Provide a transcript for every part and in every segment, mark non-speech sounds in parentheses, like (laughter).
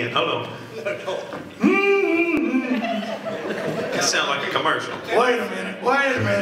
again. Hold on. (laughs) That sounds like a commercial. Wait a minute, wait a minute.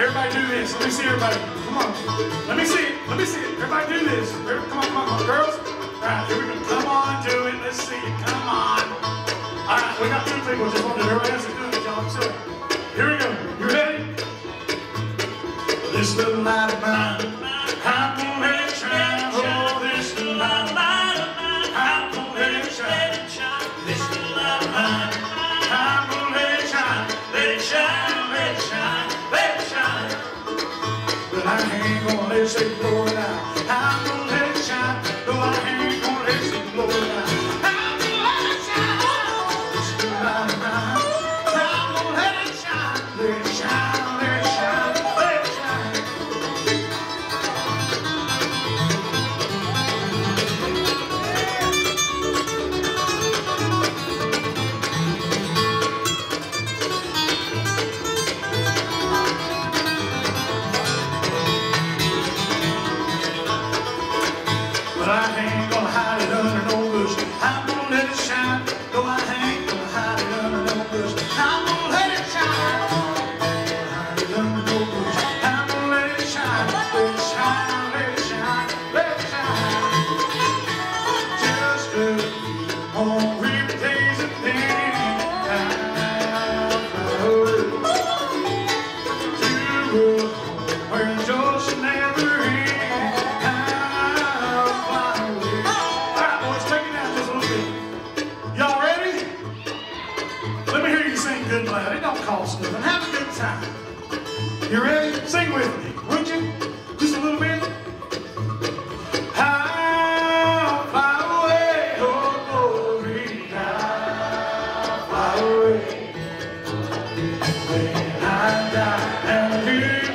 Everybody do this. Let me see everybody. Come on. Let me see it. Let me see it. Everybody do this. Come on, come on, come on. Girls. All right, here we go. Come on, do it. Let's see it. Come on. All right, we got two people. Just gonna let it say glory now. I ain't gonna hide it under no bush. I'm gonna let it shine. No, I ain't gonna hide it under no bush. I'm gonna let it shine. Let it shine. Let it shine, let it shine. Just to a home where never nothing. Have a good time. You ready? Sing with me, would you? Just a little bit. I'll fly away, oh glory. I'll fly away. When I die and you